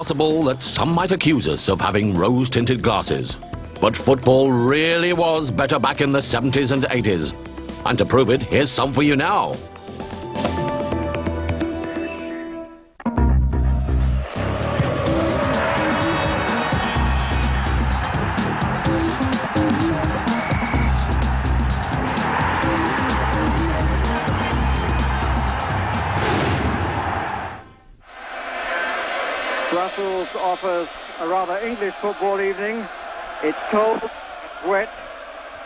possible that some might accuse us of having rose-tinted glasses. But football really was better back in the 70s and 80s. And to prove it, here's some for you now. Rather English football evening. It's cold, it's wet.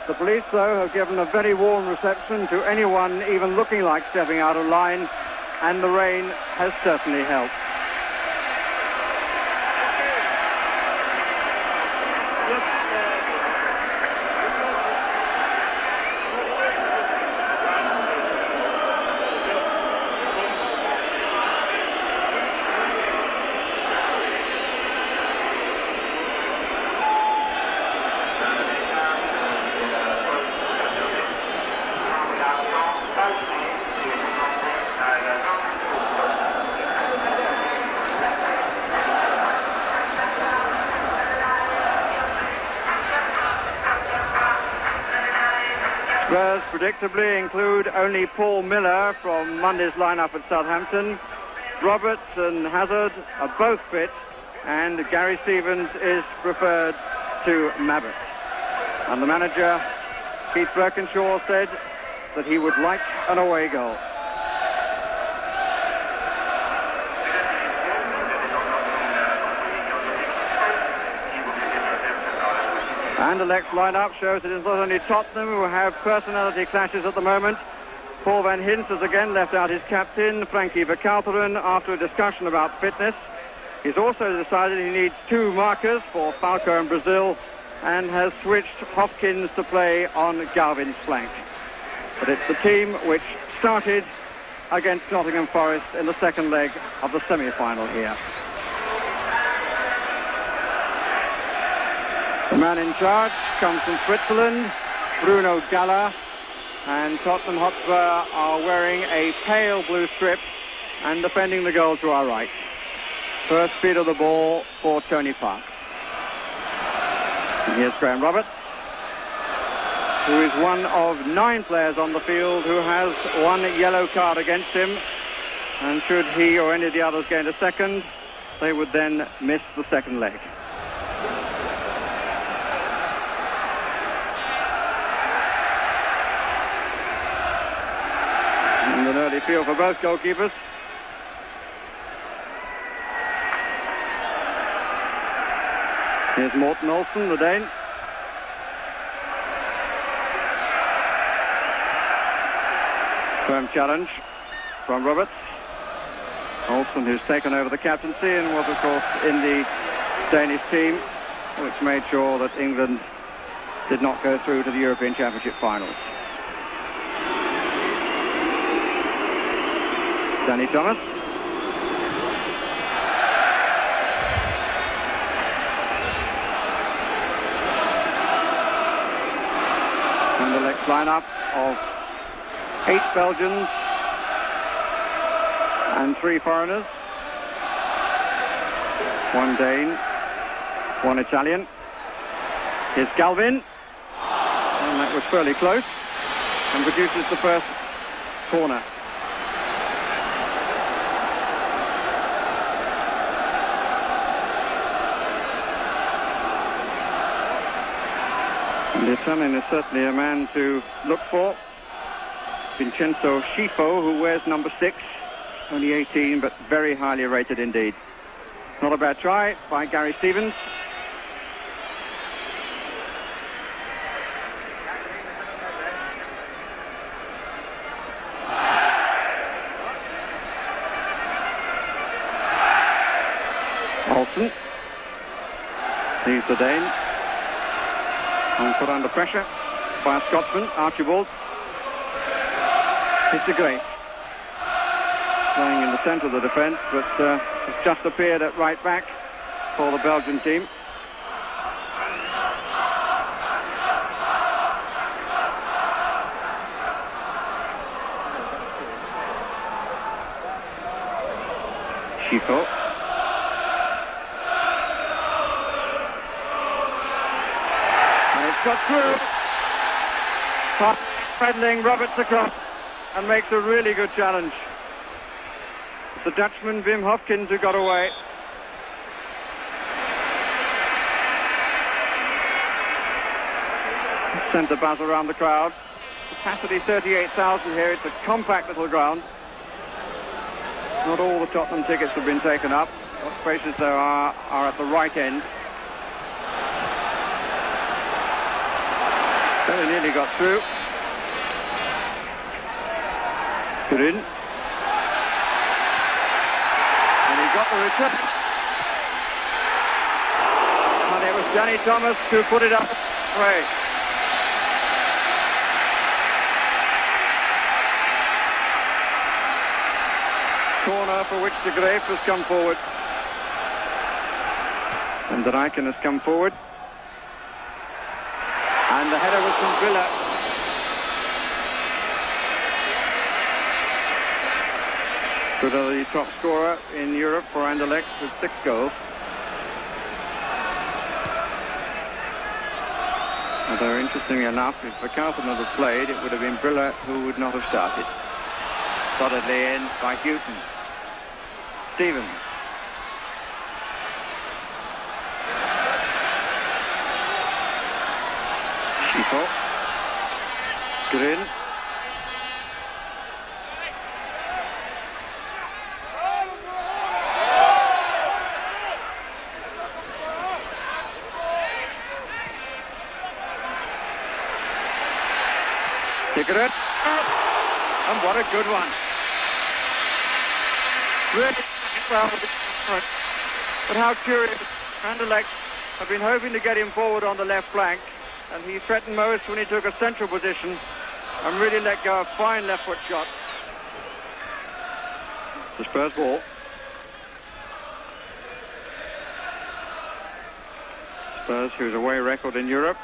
The police, though, have given a very warm reception to anyone even looking like stepping out of line, and the rain has certainly helped. Spurs predictably include only Paul Miller from Monday's lineup at Southampton. Roberts and Hazard are both fit, and Gary Stevens is preferred to Mabbutt. And the manager, Keith Burkinshaw, said that he would like an away goal. And the next lineup shows that it's not only Tottenham who have personality clashes at the moment. Paul Van Himst has again left out his captain, Frankie Vercauteren, after a discussion about fitness. He's also decided he needs two markers for Falco and Brazil and has switched Hofkens to play on Galvin's flank. But it's the team which started against Nottingham Forest in the second leg of the semi-final here. The man in charge comes from Switzerland, Bruno Galler, and Tottenham Hotspur are wearing a pale blue strip and defending the goal to our right. First feed of the ball for Tony Parks. And here's Graham Roberts, who is one of nine players on the field who has one yellow card against him. And should he or any of the others gain a second, they would then miss the second leg. Early field for both goalkeepers. Here's Morten Olsen, the Dane. Firm challenge from Roberts. Olsen, who's taken over the captaincy and was, of course, in the Danish team, which made sure that England did not go through to the European Championship finals. Danny Thomas. And the next lineup of eight Belgians and three foreigners. One Dane, one Italian. Here's Galvin. And that was fairly close. And produces the first corner. The Italian is certainly a man to look for. Vincenzo Scifo, who wears number six, only 18, but very highly rated indeed. Not a bad try by Gary Stevens. Olsen sees the Dane and put under pressure by a Scotsman, Archibald. It's a great. Playing in the centre of the defence, but uh, has just appeared at right back for the Belgian team. Scifo. Got through. Roberts across and makes a really good challenge. The Dutchman Wim Hofkens who got away. Sent the buzz around the crowd. Capacity 38,000 here. It's a compact little ground. Not all the Tottenham tickets have been taken up. What spaces there are are at the right end. Very nearly got through. Good in. And he got the return. And it was Danny Thomas who put it up. Right. Corner for which the Graaf has come forward. And the Rijken has come forward. The header was from Villa. Villa, the top scorer in Europe for Anderlecht with six goals. Although, interestingly enough, if Vercauteren had played, it would have been Brylle who would not have started. Solidly in by Hughton. Stevens. Scifo. Grin. Cigarette. And what a good one. Really well. But how curious. Have been hoping to get him forward on the left flank and he threatened most when he took a central position and really let go a fine left foot shot. The Spurs ball. Spurs, whose away record in Europe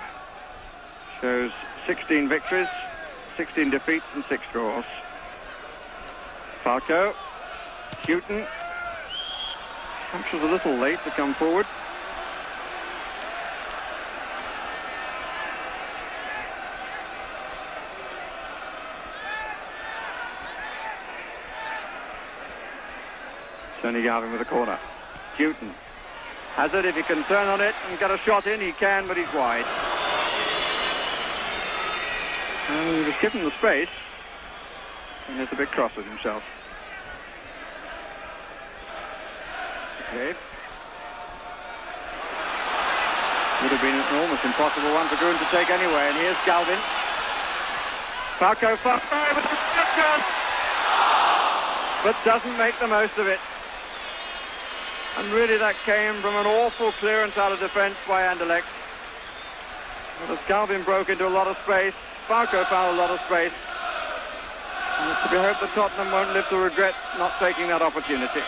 shows 16 victories, 16 defeats and 6 draws. Falco, Hughton, perhaps was a little late to come forward. Tony Galvin with a corner. Hughton has it. If he can turn on it and get a shot in, he can, but he's wide. And he was given the space. And he's a bit cross with himself. Okay. Would have been an almost impossible one for Gruen to take anyway. And here's Galvin. Falco, Falco, but doesn't make the most of it. And really that came from an awful clearance out of defence by Anderlecht. But as Galvin broke into a lot of space, Falco found a lot of space. And it's to be hoped that Tottenham won't live to regret not taking that opportunity.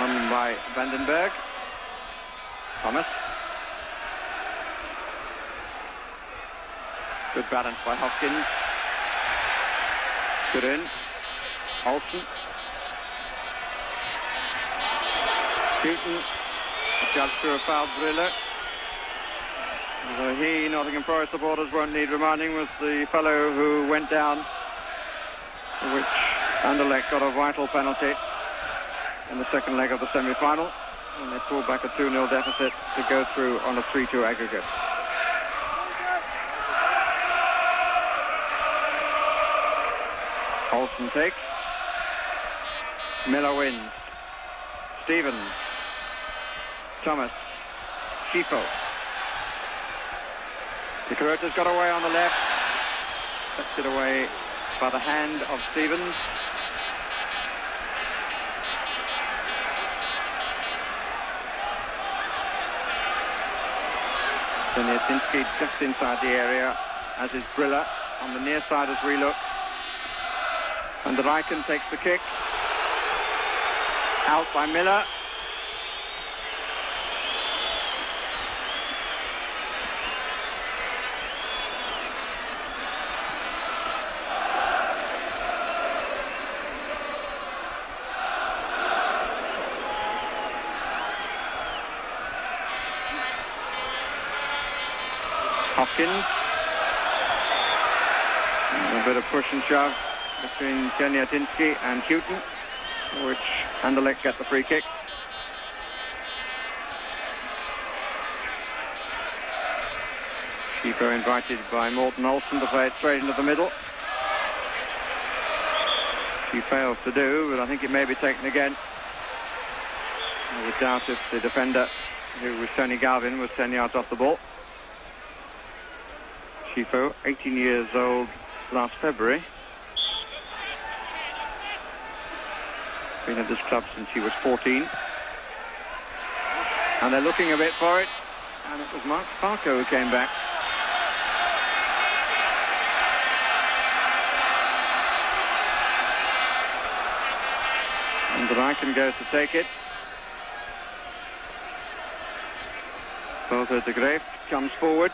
Won by Vandenbergh. Thomas. Good balance by Hofkens. Good in. Olsen. Hughton, judged to a foul thriller. Although he, Nottingham Forest supporters won't need reminding, was the fellow who went down, which Anderlecht got a vital penalty in the second leg of the semi-final, and they pulled back a 2-0 deficit to go through on a 3-2 aggregate. Olsen takes. Miller wins. Stevens. Thomas. Scifo. De Groot's got away on the left. Touched it away by the hand of Stevens. Czerniatynski just inside the area, as is Brylle on the near side as we look. And the Rijken takes the kick. Out by Miller. Hofkens. And a bit of push and shove between Czerniatynski and Hughton, which Anderlecht get the free kick. Scifo invited by Morten Olsen to play it straight into the middle. He fails to do, but I think it may be taken again. I would doubt if the defender, who was Tony Galvin, was 10 yards off the ball. Scifo, 18 years old last February. Been at this club since he was 14. And they're looking a bit for it. And it was Mark Sparko who came back. And Rijken goes to take it. Walter de Greef comes forward.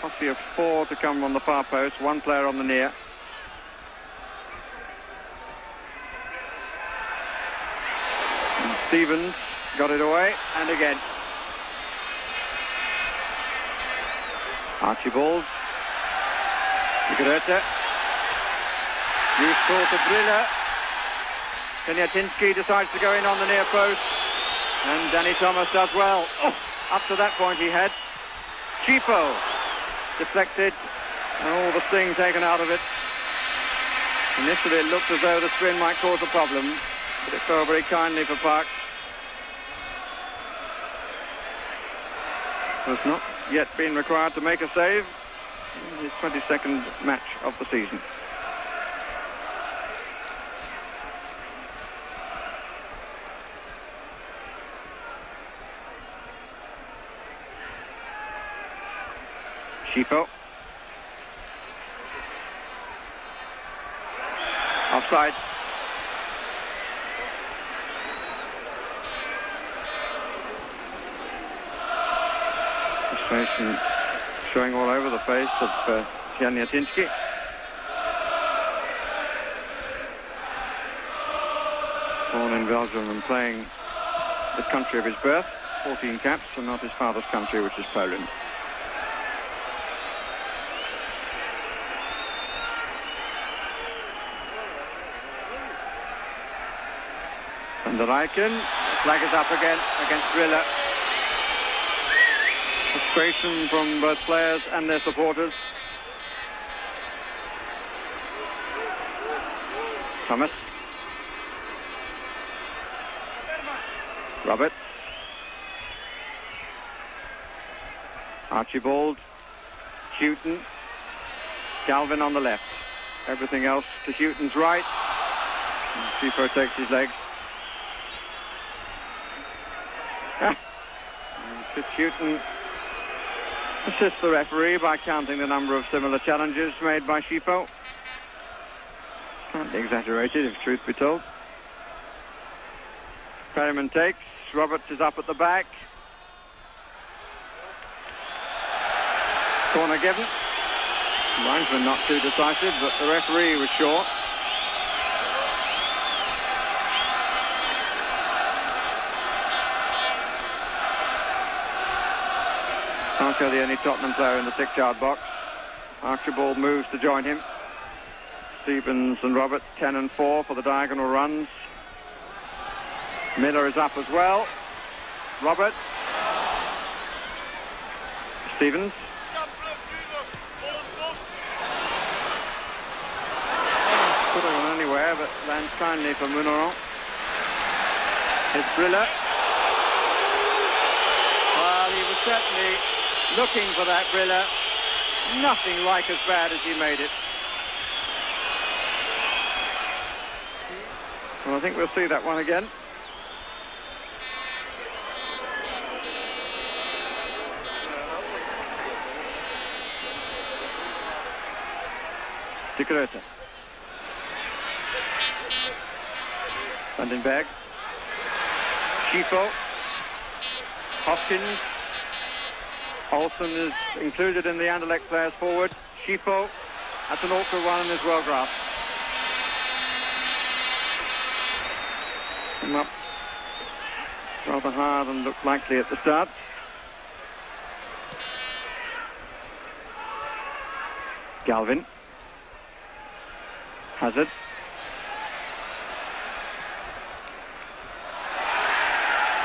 Posse of four to come on the far post, one player on the near. And Stevens got it away, and again. Archibald. Grote. Useful to Brylle. Czerniatynski decides to go in on the near post. And Danny Thomas does well. Oh, up to that point he had. Scifo deflected and all the sting taken out of it. Initially it looked as though the spin might cause a problem, but it fell very kindly for Park. Has not yet been required to make a save in his 22nd match of the season. Offside. Frustration showing all over the face of uh, Czerniatynski. Born in Belgium and playing the country of his birth, 14 caps, and not his father's country, which is Poland. And the Rijken, flag is up again against Brylle. Frustration from both players and their supporters. Thomas. Robert. Archibald. Hughton. Galvin on the left. Everything else to Hughton's right. Scifo takes his legs. Fitzhughton assists the referee by counting the number of similar challenges made by Scifo. Can't be exaggerated, if truth be told. Perryman takes. Roberts is up at the back. Corner given. Linesman not too decisive, but the referee was short. Sancho, the only Tottenham player in the six-yard box. Archibald moves to join him. Stevens and Robert, 10 and 4 for the diagonal runs. Miller is up as well. Robert. Stevens. Could have gone anywhere, but lands kindly for Munaron. It's Brylle. Well, he was certainly looking for that Brylle. Nothing like as bad as he made it. Well, I think we'll see that one again. De Groote. Vandenbergh. Scifo. Hofkens. Olsen is included in the Anderlecht players forward. Scifo. That's an awkward one is well grasped. Come up rather hard and looked likely at the start. Galvin. Hazard.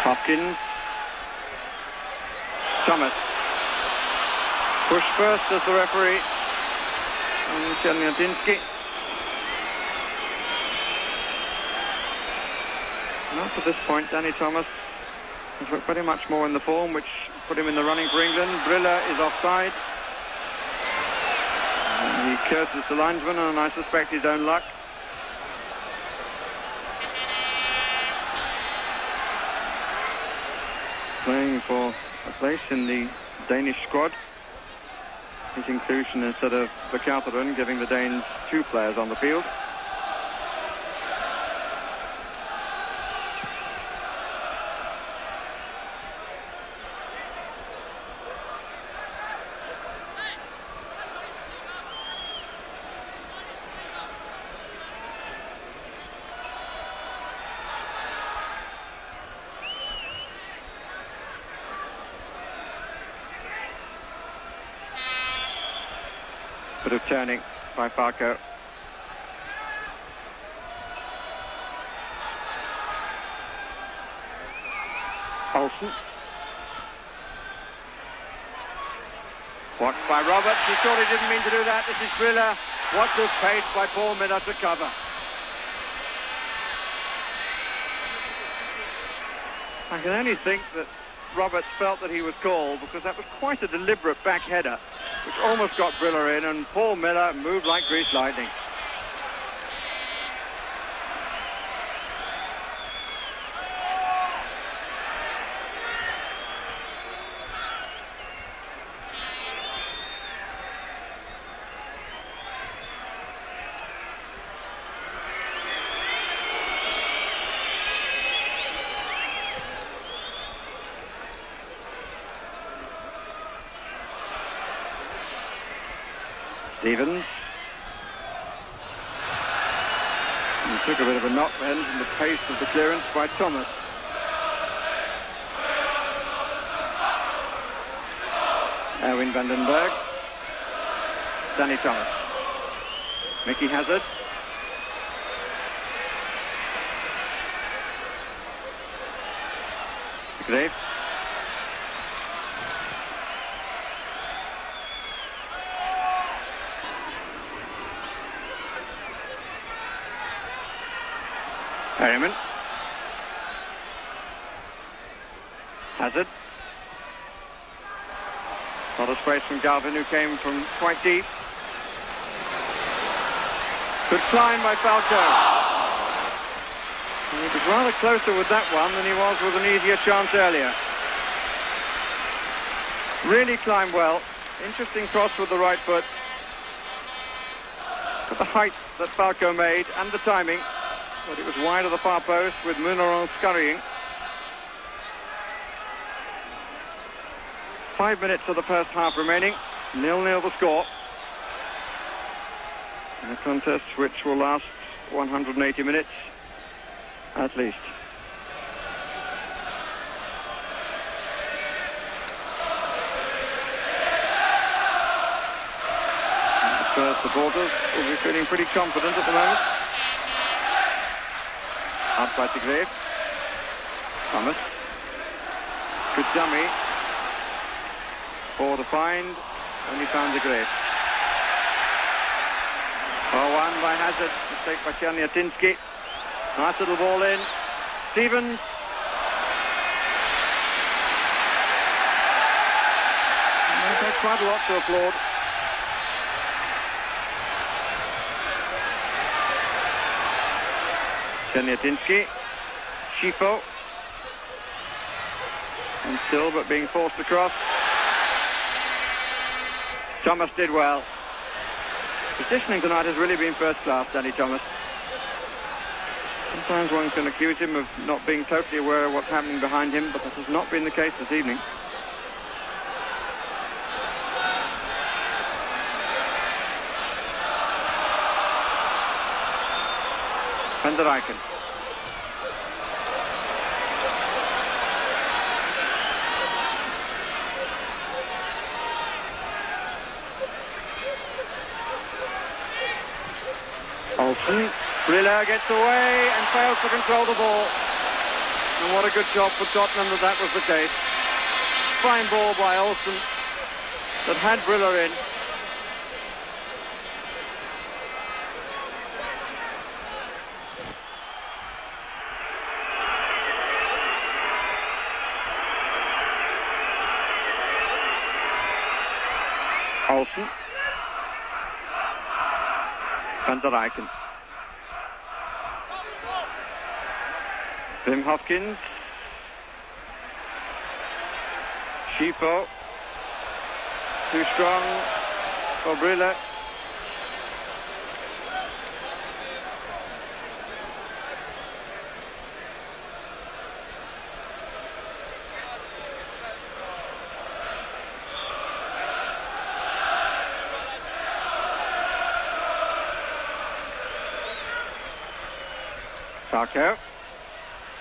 Hofkens. Thomas. Push first as the referee. Czerniatynski. And up to this point, Danny Thomas has looked very much more in the form, which put him in the running for England. Brylle is offside. And he curses the linesman, and I suspect his own luck. Playing for a place in the Danish squad. His inclusion instead of Vercauteren, giving the Danes two players on the field. Bit of turning by Falco. Olsen. Blocked by Roberts. He surely didn't mean to do that. This is Brylle. What good pace by Paul Miller to cover. I can only think that Roberts felt that he was called because that was quite a deliberate back header which almost got Brylle in and Paul Miller moved like greased lightning. Stevens. And took a bit of a knock then from the pace of the clearance by Thomas. Erwin Vandenbergh. Danny Thomas. Mickey Hazard. Grave. Perryman. Hazard. A space from Galvin, who came from quite deep. Good climb by Falco. And he was rather closer with that one than he was with an easier chance earlier. Really climbed well. Interesting cross with the right foot. But the height that Falco made and the timing but it was wide of the far post with Munaron scurrying. Five minutes of the first half remaining. Nil-nil the score. In a contest which will last 180 minutes at least. The Spurs supporters will be feeling pretty confident at the moment. Outside to Grave. Thomas. Good dummy. For the find. Only found the Grave. 4-1 by Hazard. Mistake by Czerniatynski. Nice little ball in. Stevens. Quite a lot to applaud. Czerniatynski, Scifo, and but being forced across. Thomas did well. Positioning tonight has really been first class, Danny Thomas. Sometimes one can accuse him of not being totally aware of what's happening behind him, but that has not been the case this evening. Vandereycken. Olsen. Rilla gets away and fails to control the ball. And what a good job for Tottenham that that was the case. Fine ball by Olsen that had Brylle in. Olsen. Vandereycken. Wim Hofkens. Scifo. Too strong for Brylle. Sarko.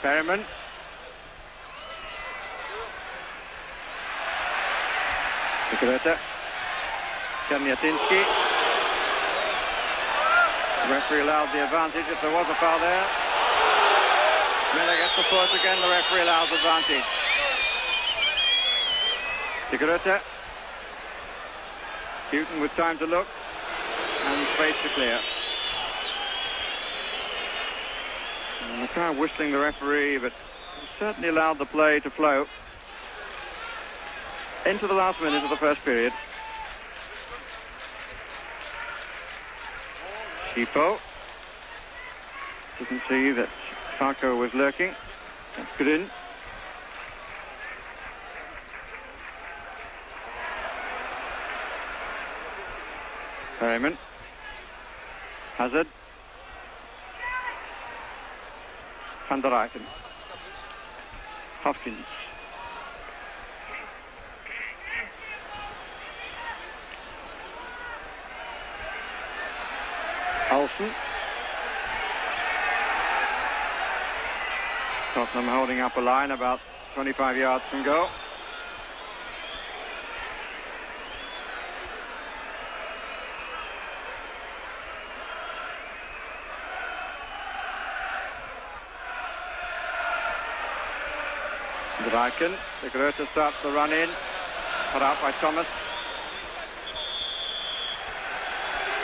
Perryman. Groote. Czerniatynski. The referee allowed the advantage if there was a foul there. Miller gets the foot again, the referee allows advantage. Groote. Hughton with time to look and space to clear. And the crowd whistling the referee, but certainly allowed the play to flow into the last minute of the first period. Scifo didn't see that Sarko was lurking. That's good in. Perryman. Hazard. Van der Eycken. Hofkens. Olsen. Tottenham holding up a line about 25 yards from goal. Draken, the Groote starts the run in, put out by Thomas.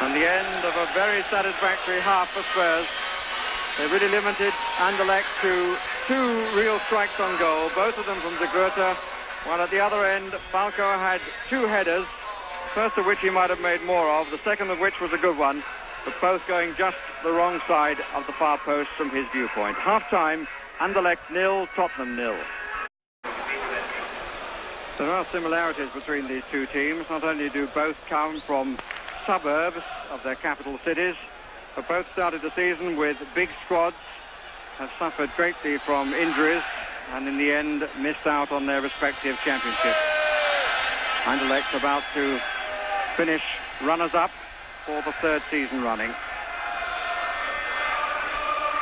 And the end of a very satisfactory half for Spurs. They really limited Anderlecht to two real strikes on goal, both of them from De while at the other end, Falco had two headers, first of which he might have made more of, the second of which was a good one, but both going just the wrong side of the far post from his viewpoint. Half-time, Anderlecht nil, Tottenham nil. There are similarities between these two teams. Not only do both come from suburbs of their capital cities, but both started the season with big squads, have suffered greatly from injuries, and in the end missed out on their respective championships. Anderlecht about to finish runners-up for the third season running.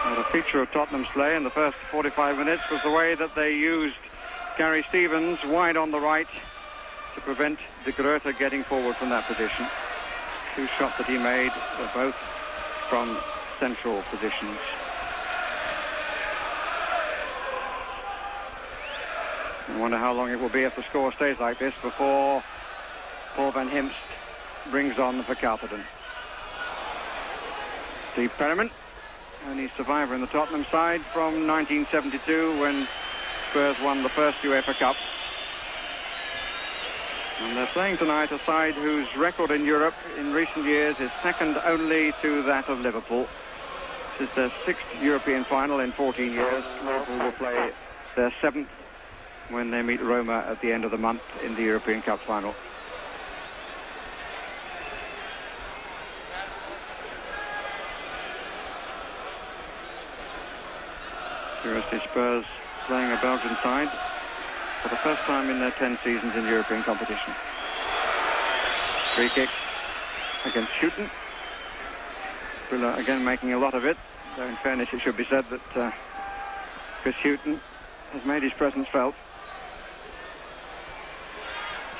And a feature of Tottenham's play in the first 45 minutes was the way that they used Gary Stevens wide on the right to prevent De Groote getting forward from that position. Two shots that he made were both from central positions. I wonder how long it will be if the score stays like this before Paul van Himst brings on the Vercauteren. Steve Perryman, only survivor in the Tottenham side from 1972 when Spurs won the first UEFA Cup. And they're playing tonight a side whose record in Europe in recent years is second only to that of Liverpool. This is their sixth European final in 14 years. Liverpool will play their seventh when they meet Roma at the end of the month in the European Cup final. Seriously, Spurs playing a Belgian side for the first time in their 10 seasons in European competition. Free kick against Hughton. Brylle again making a lot of it, though in fairness it should be said that uh, Chris Hughton has made his presence felt.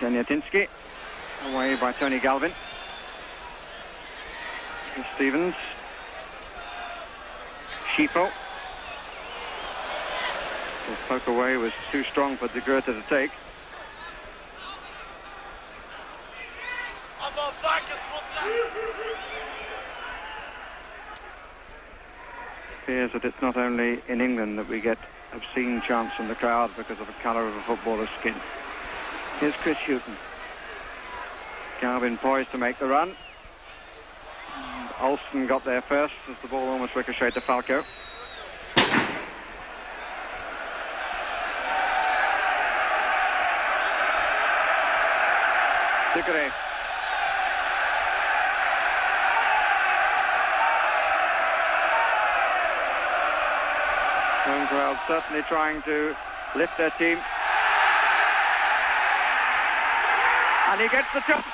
Czerniatynski, away by Tony Galvin. Stevens. Scifo. The poke away was too strong for De Gruyter to take. appears that it's not only in England that we get obscene chants from the crowd because of the colour of a footballer's skin. Here's Chris Hughton. Galvin poised to make the run. And Alston got there first as the ball almost ricocheted to Falco. Tigre Home crowd certainly trying to lift their team. And he gets the jump.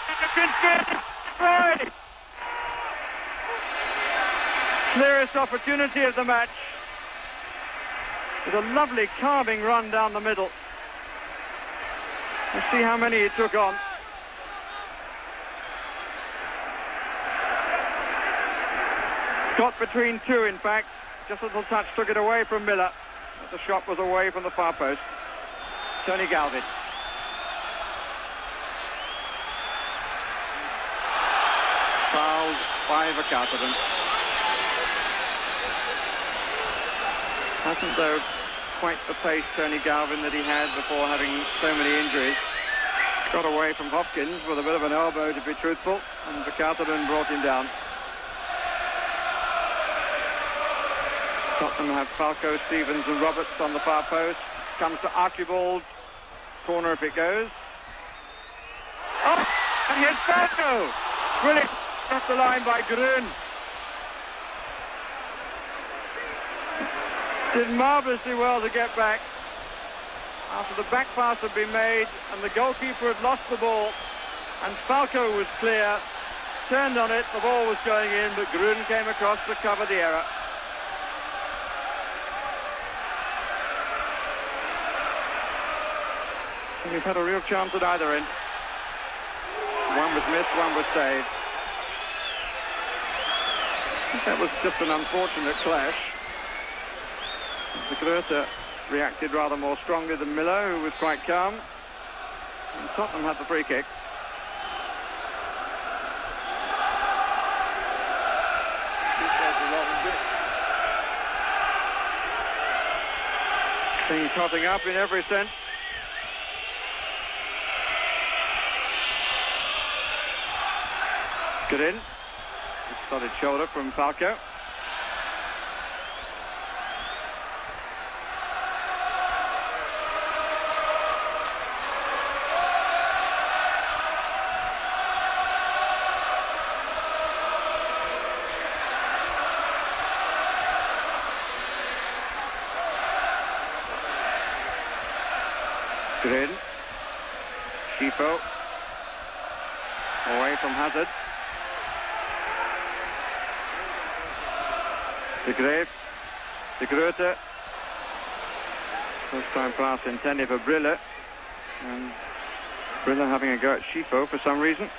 Clearest opportunity of the match. With a lovely carving run down the middle. Let's see how many he took on. Got between two, in fact. Just a little touch took it away from Miller. The shot was away from the far post. Tony Galvin. Fouled by Vercauteren. Hasn't though quite the pace Tony Galvin that he had before having so many injuries. Got away from Hofkens with a bit of an elbow to be truthful and Vercauteren brought him down. Tottenham have Falco, Stevens and Roberts on the far post. Comes to Archibald. Corner if it goes. Oh, and here's Falco. Brilliant. Off the line by Grun. Did marvellously well to get back. After the back pass had been made and the goalkeeper had lost the ball and Falco was clear, turned on it, the ball was going in, but Grun came across to cover the error. We've had a real chance at either end. One was missed, one was saved. That was just an unfortunate clash. De Gruyter reacted rather more strongly than Miller, who was quite calm. And Tottenham had the free kick. Things hotting up in every sense. Good in. Solid shoulder from Falco. In. Scifo. Away from Hazard. De Greef, De Gruyter. First time pass intended for Brylle. And Brylle having a go at Scifo for some reason.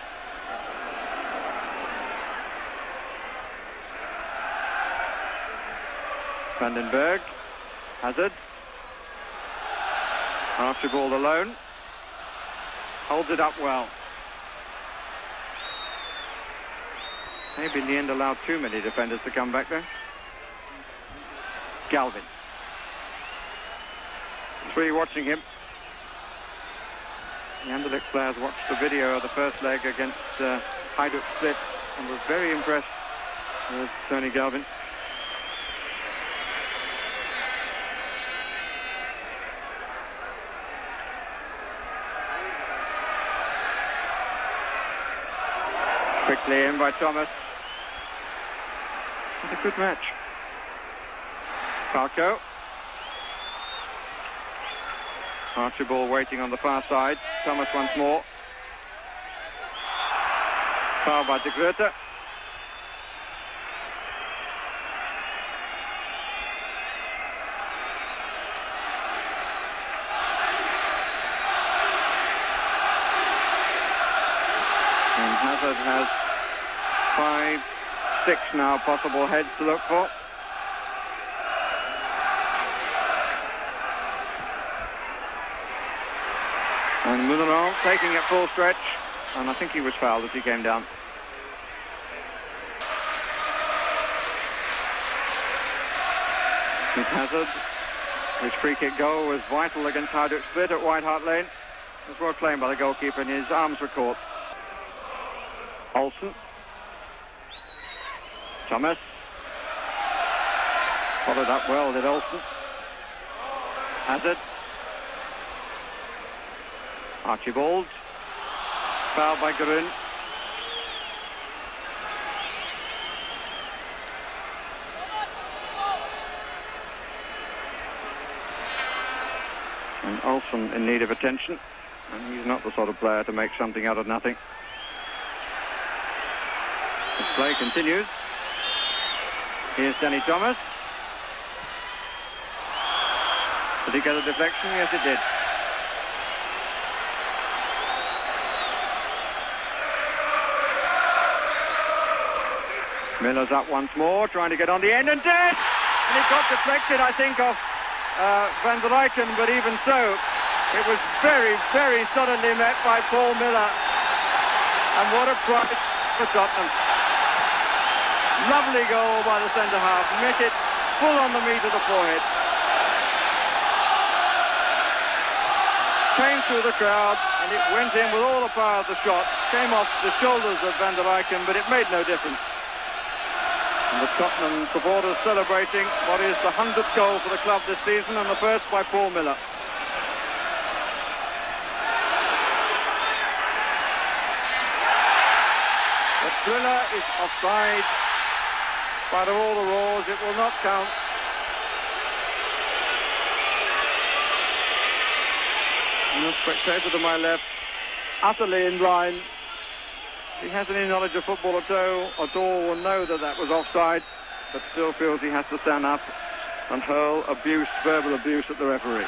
Vandenbergh, Hazard. Archibald alone. Holds it up well. Maybe in the end allowed too many defenders to come back there. Galvin. Three watching him. The Anderlecht players watched the video of the first leg against uh, Hajduk Split and was very impressed with Tony Galvin. Quickly in by Thomas. What a good match. Falco. Archibald waiting on the far side. Thomas once more. Foul by De. And Hazard has five, six now possible heads to look for. And Munaron taking it full stretch, and I think he was fouled as he came down. Smith Hazard, his free kick goal was vital against Hajduk Split at White Hart Lane. It was well claimed by the goalkeeper and his arms were caught. Olsen. Thomas. Followed up well, did Olsen. Hazard. Archibald. Fouled by Grun. And Olsen in need of attention. And he's not the sort of player to make something out of nothing. The play continues. Here's Danny Thomas. Did he get a deflection? Yes, it did. Miller's up once more, trying to get on the end and dead! And it got deflected, I think, off uh, Vandereycken, but even so, it was very, very suddenly met by Paul Miller. And what a prize for Tottenham. Lovely goal by the centre-half, met it full on the meat of the forehead. Came through the crowd, and it went in with all the power of the shot. Came off the shoulders of Vandereycken, but it made no difference. And the Tottenham supporters celebrating what is the 100th goal for the club this season and the first by Paul Miller. The thriller is offside. But of all the roars, it will not count. And the spectator to my left, utterly in line he has any knowledge of football at all, at all will know that that was offside, but still feels he has to stand up and hurl abuse, verbal abuse at the referee.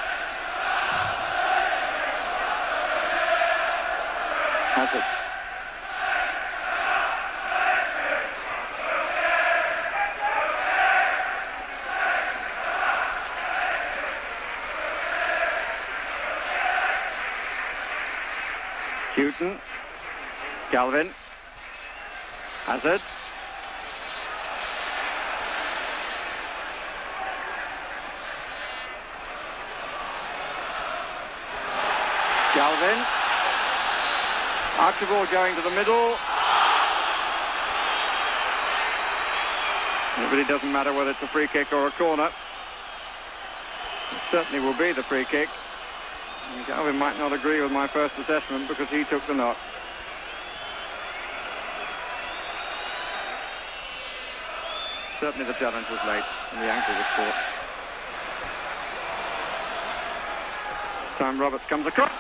Hazard. Hughton. Galvin. Hazard. Galvin. Archibald going to the middle. It really doesn't matter whether it's a free kick or a corner. It certainly will be the free kick. And Galvin might not agree with my first assessment because he took the knock. Certainly the challenge was late and the ankle was caught. Time Roberts comes across.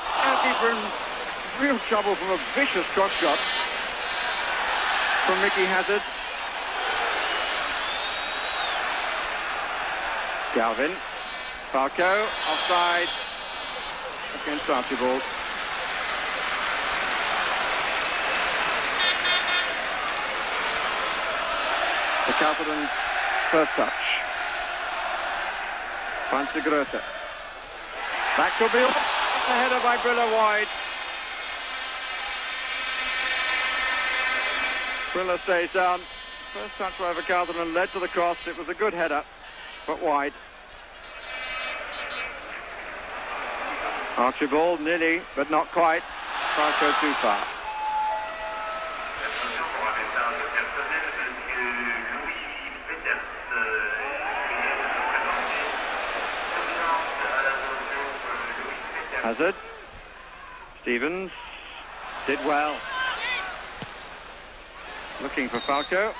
Real trouble from a vicious cross shot from Mickey Hazard. Galvin. Falco offside against Archibald. Kaufman's first touch. Finds De Groote. Back to Bill. The header by Brylle wide. Brylle stays down. First touch by Calderman led to the cross. It was a good header, but wide. Archibald nearly, but not quite. Falco too far. Hazard. Stevens did well. Looking for Falco.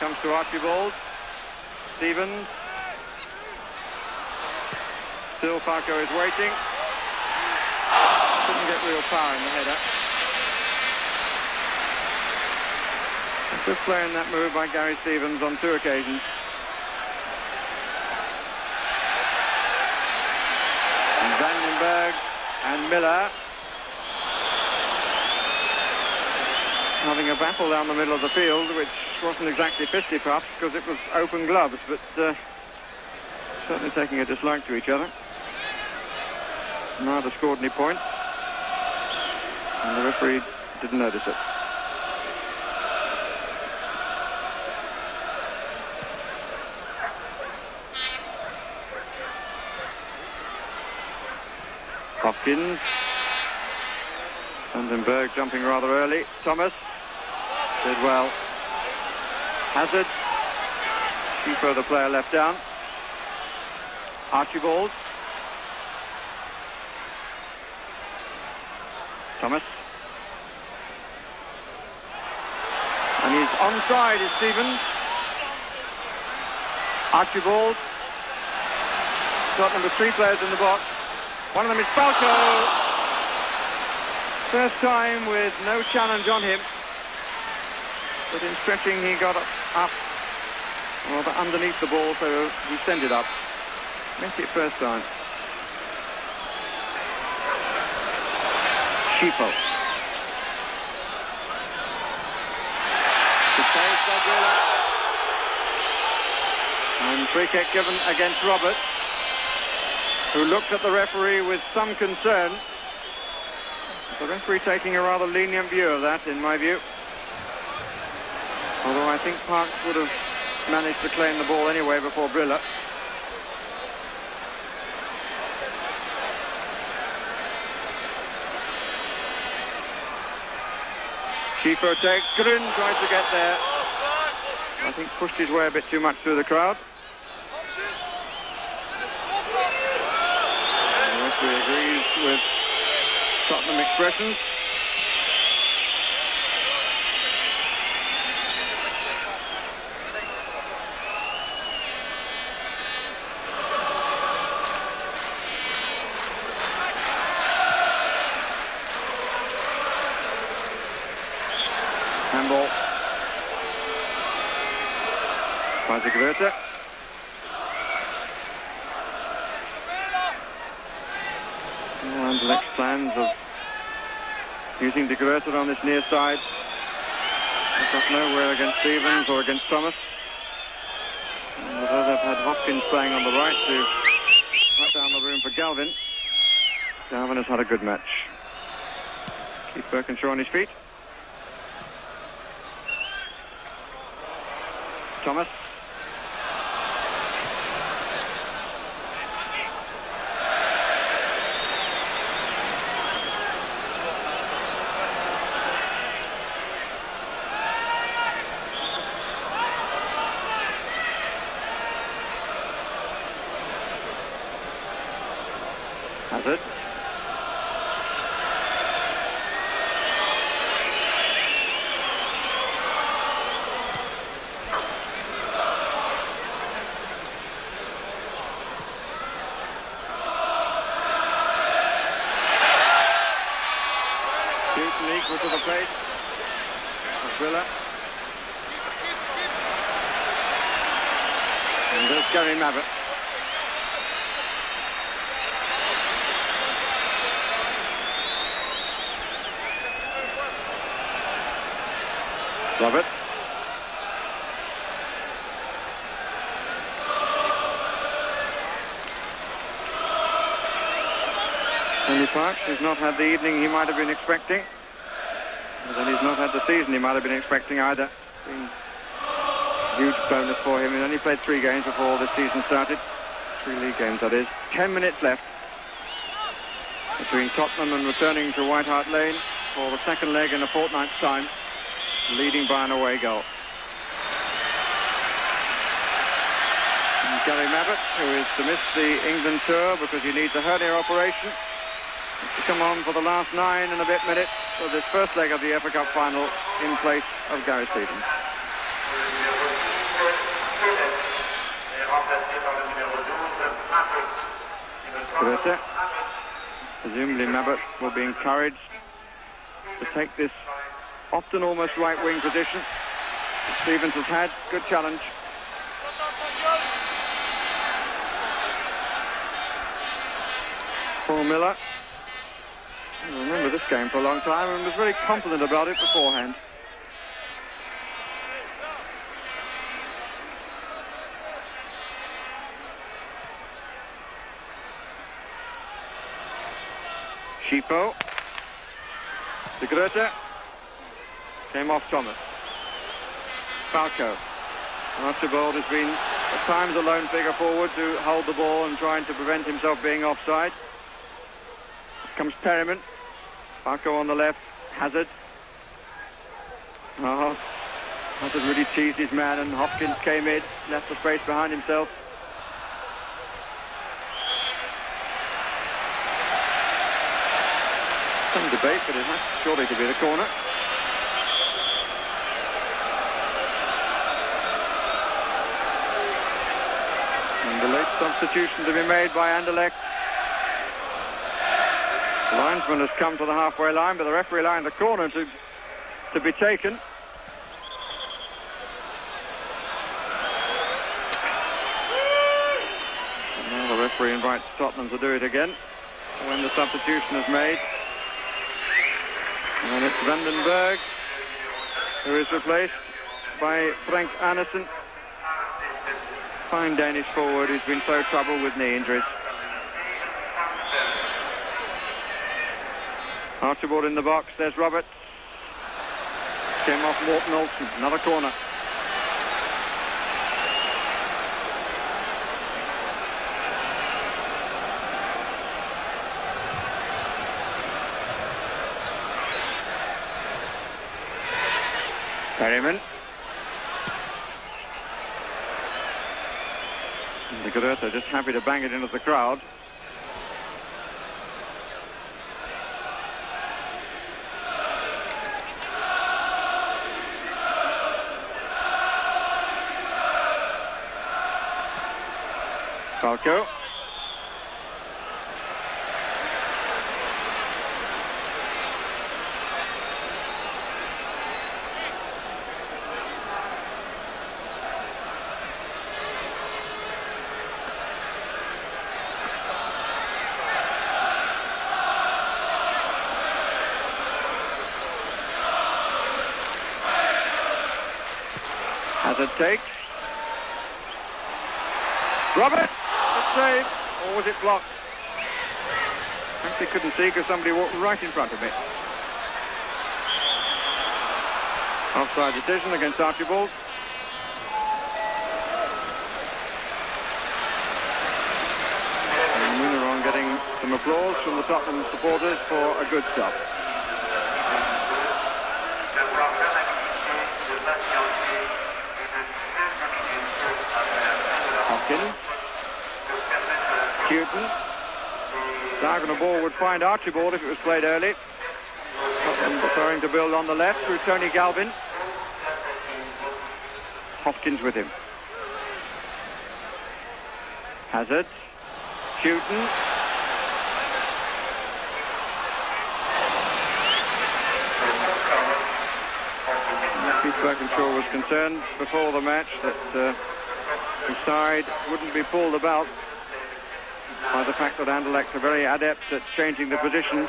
Comes to Archibald. Stevens. Still Falco is waiting. Couldn't get real power in the header. Good play in that move by Gary Stevens on two occasions. And Vandenbergh and Miller having a battle down the middle of the field, which wasn't exactly fisticuffs because it was open gloves, but uh, certainly taking a dislike to each other. Neither scored any points. And the referee didn't notice it. Hofkens. Vandenbergh jumping rather early. Thomas did well. Hazard. Keeper, the player left down. Archibald. Thomas. And he's onside is Stevens. Archibald. Got number three players in the box. One of them is Falco. First time with no challenge on him. But in stretching he got up, rather underneath the ball, so he sent it up. Missed it first time. Scifo. And free kick given against Roberts who looked at the referee with some concern. The referee taking a rather lenient view of that, in my view. Although I think Parks would have managed to claim the ball anyway before Brylle. Scifo takes, Grün tries to get there. I think pushed his way a bit too much through the crowd. Agrees with Tottenham expressions. Handball. Pazigröte. Anderlecht's plans of using De Groote on this near side. They've nowhere against Stevens or against Thomas. And although they've had Hofkens playing on the right to cut down the room for Galvin, Galvin has had a good match. Keith Burkinshaw on his feet. Thomas. Hazard. Newton equal to the plate. Brylle. And there's Gary Mabbutt. Robert. Tony Parks has not had the evening he might have been expecting. And then he's not had the season he might have been expecting either. Been a huge bonus for him. He only played three games before the season started. Three league games, that is. Ten minutes left between Tottenham and returning to White Hart Lane for the second leg in a fortnight's time leading by an away goal. And Gary Mabbutt, who is to miss the England tour because he needs a hernia operation, come on for the last nine and a bit minutes for this first leg of the FA Cup final in place of Gary Stevens. Presumably Mabbutt will be encouraged to take this often almost right wing position. Stevens has had good challenge. Paul Miller. I remember this game for a long time and was very confident about it beforehand. Scifo. De Groote came off Thomas. Falco. Archibald has been at times a lone figure forward to hold the ball and trying to prevent himself being offside. Comes Perryman. Falco on the left. Hazard. Oh, Hazard really teased his man and Hofkens came in, left the space behind himself. Some debate, but it has surely to be the corner. And the late substitution to be made by Anderlecht. The linesman has come to the halfway line, but the referee allowing the corner to, to be taken. Now the referee invites Tottenham to do it again when the substitution is made. And it's Vandenbergh who is replaced by Frank Arnesen. Fine Danish forward who's been so troubled with knee injuries. Archibald in the box, there's Roberts. Came off Morten Olsen, another corner. Perryman. The Goethe just happy to bang it into the crowd. Falco. Hazard takes. Robert, the save, or was it blocked? Actually couldn't see because somebody walked right in front of me. Offside decision against Archibald. And Munaron getting some applause from the Tottenham supporters for a good stop. Hofkens. Hughton. Diagonal ball would find Archibald if it was played early. Preferring to build on the left through Tony Galvin. Hofkens with him. Hazard. Hughton. Keith Burkinshaw was concerned before the match that uh, his side wouldn't be pulled about by the fact that Anderlecht are very adept at changing the positions.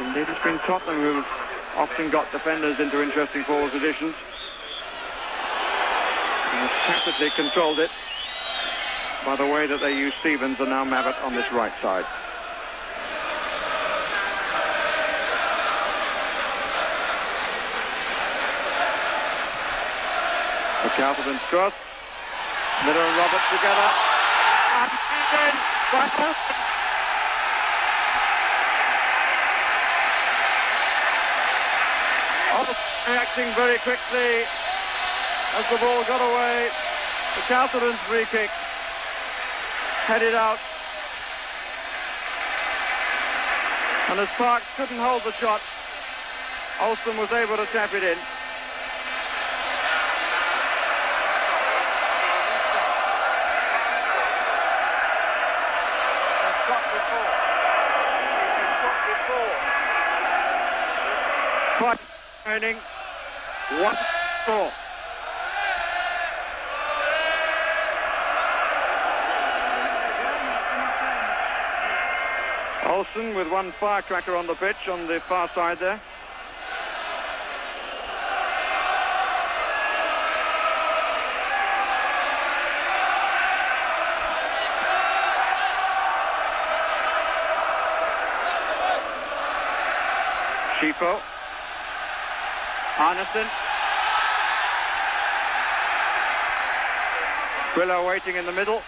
Indeed, it's been Tottenham who've often got defenders into interesting forward positions. And tacitly controlled it by the way that they use Stevens and now Mabbutt on this right side. The Calvin cross. Miller and Roberts together. Olsen. Olsen oh, reacting very quickly as the ball got away. The Caltherin's free kick headed out. And as Parks couldn't hold the shot, Olsen was able to tap it in. Quite training. One score. Olsen with one firecracker on the pitch on the far side there. Scifo. Arnesen. Quiller waiting in the middle.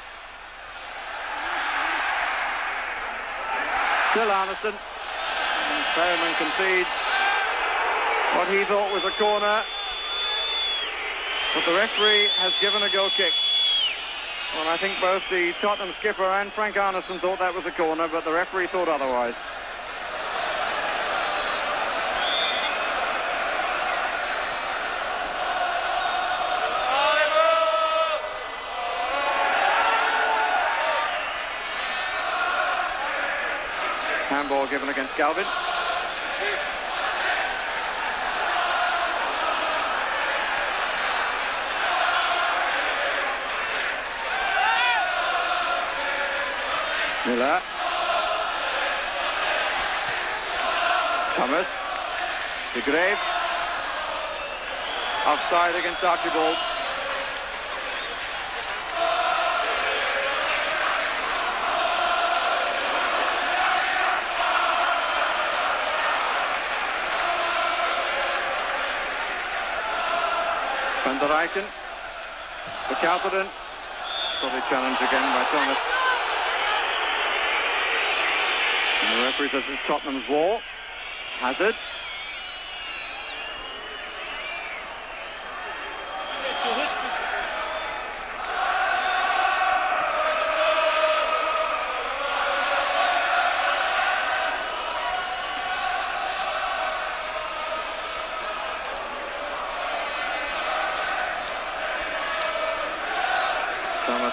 Still Arnesen. And Perryman concedes what he thought was a corner. But the referee has given a goal kick. Well, I think both the Tottenham skipper and Frank Arnesen thought that was a corner, but the referee thought otherwise. Galvin. Miller. Thomas. De Grave. Offside against Archibald. Vandereycken. The Calvert. Probably challenged again by Thomas. And the referee says it's Tottenham's wall. Hazard.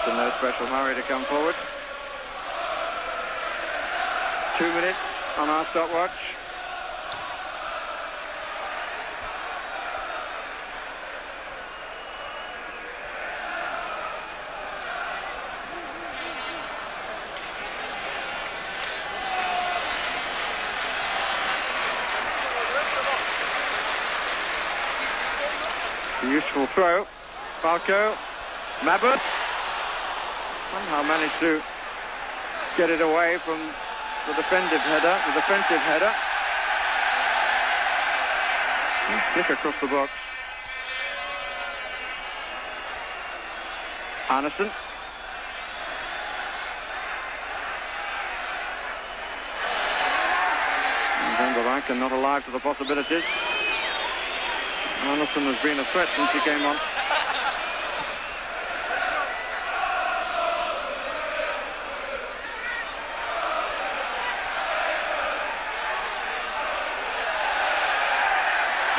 Thomas no special hurry to come forward. Two minutes on our stopwatch. Useful throw. Falco. Mabbutt. Somehow managed to get it away from the defensive header, the defensive header. Stick across the box. Arnesen. Van der Rijken not alive to the possibilities. Arnesen has been a threat since he came on.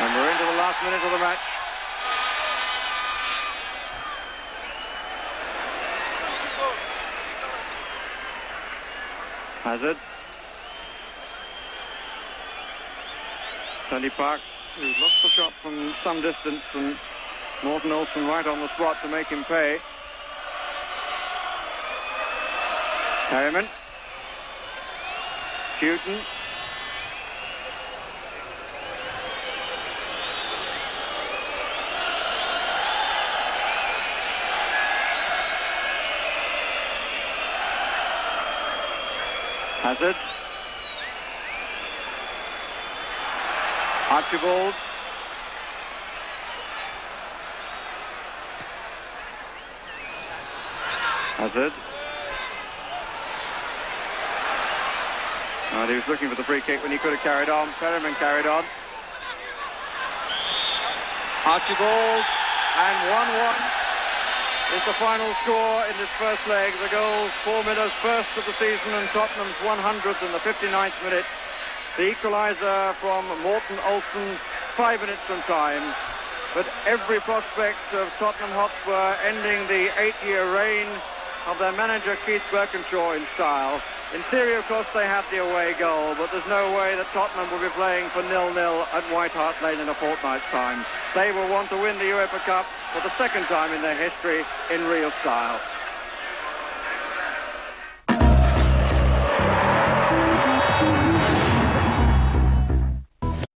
And we're into the last minute of the match. Hazard. Sandy Park, who's lost the shot from some distance, and Morten Olsen right on the spot to make him pay. Harriman. Hughton. Hazard. Archibald. Hazard. And he was looking for the free kick when he could have carried on. Perryman carried on. Archibald and 1-1 is the final score in this first leg. The goals, Paul Miller's first of the season and Tottenham's 100th in the 59th minute. The equaliser from Morten Olsen, five minutes from time. But every prospect of Tottenham Hotspur ending the eight-year reign of their manager Keith Burkinshaw in style. In theory, of course, they have the away goal, but there's no way that Tottenham will be playing for nil-nil at White Hart Lane in a fortnight's time. They will want to win the UEFA Cup for the second time in their history in real style.